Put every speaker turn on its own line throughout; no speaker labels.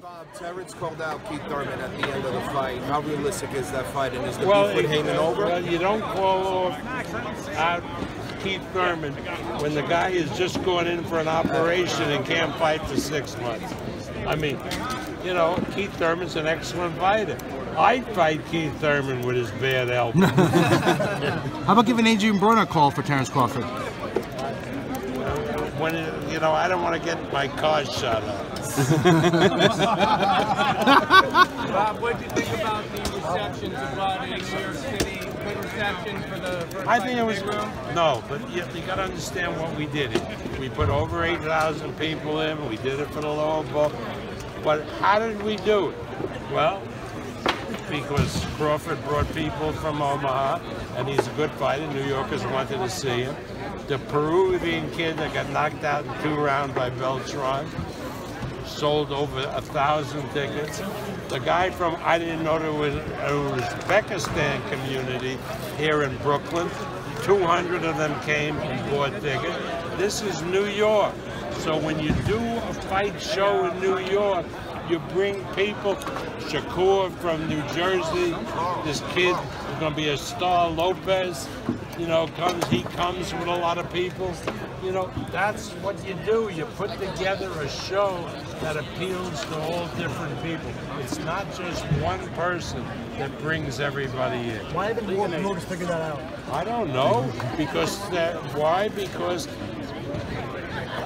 Bob, Terence called out Keith Thurman at the end of the fight. How realistic is that fight, and is the
Well,
beef with Haymon over?
well, you don't call off out Keith Thurman when the guy is just going in for an operation and can't fight for six months. I mean, you know, Keith Thurman's an excellent fighter. I'd fight Keith Thurman with his bad elbow.
How about giving Adrien Broner a call for Terence Crawford?
When you know, I don't want to get my car shut up.
Bob, what do you think about the reception to in New York City? Good reception for the
I think it was
room?
no, but you, you got to understand what we did. It. We put over eight thousand people in. We did it for the lower ball. But how did we do it? Well, because Crawford brought people from Omaha, and he's a good fighter. New Yorkers wanted to see him. The Peruvian kid that got knocked out in two rounds by Beltran sold over a thousand tickets. The guy from I didn't know there was a Uzbekistan community here in Brooklyn. 200 of them came and bought tickets. This is New York. So when you do a fight show in New York, you bring people. Shakur from New Jersey, this kid is going to be a star. Lopez, you know, comes. He comes with a lot of people. You know, that's what you do. You put together a show that appeals to all different people. It's not just one person that brings everybody in.
Why haven't more promoters figured that out?
I don't know because that, why? Because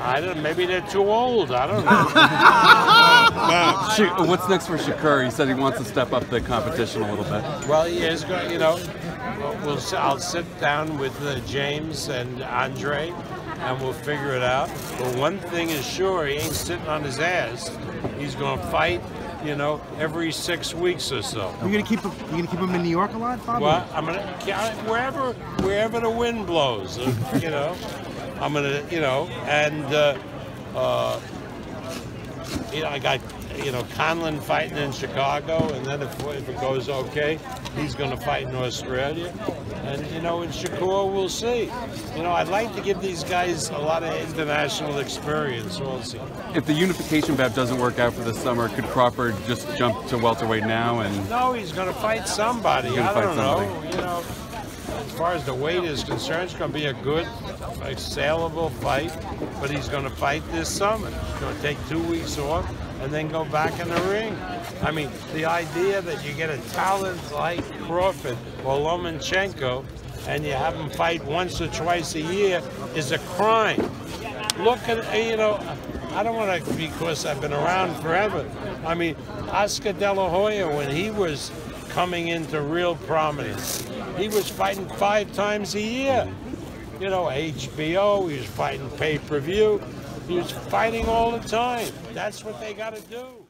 I don't. Maybe they're too old. I don't know.
Sha- What's next for Shakur? He said he wants to step up the competition a little bit.
well, he is going. You know, we'll. s- I'll sit down with uh, James and Andre, and we'll figure it out. But one thing is sure, he ain't sitting on his ass. He's going to fight. You know, every six weeks or so.
You're gonna keep him. You gonna keep him in New York a lot, Bob?
Well, I'm gonna wherever wherever the wind blows, uh, you know. I'm gonna, you know, and uh, uh, you know, I got you know Conlan fighting in Chicago, and then if, if it goes okay, he's gonna fight in Australia, and you know in Shakur we'll see. You know, I'd like to give these guys a lot of international experience also.
If the unification bout doesn't work out for this summer, could Crawford just jump to welterweight now? And
No, he's going to fight somebody.
He's gonna
I
fight
don't know. You know, far as the weight is concerned, it's going to be a good, a saleable fight. But he's going to fight this summer. He's going to take two weeks off and then go back in the ring. I mean, the idea that you get a talent like Crawford or Lomachenko and you have them fight once or twice a year is a crime. Look at, you know, I don't want to, because I've been around forever. I mean, Oscar De La Hoya, when he was coming into real prominence, he was fighting five times a year. You know, HBO, he was fighting pay per view, he was fighting all the time. That's what they got to do.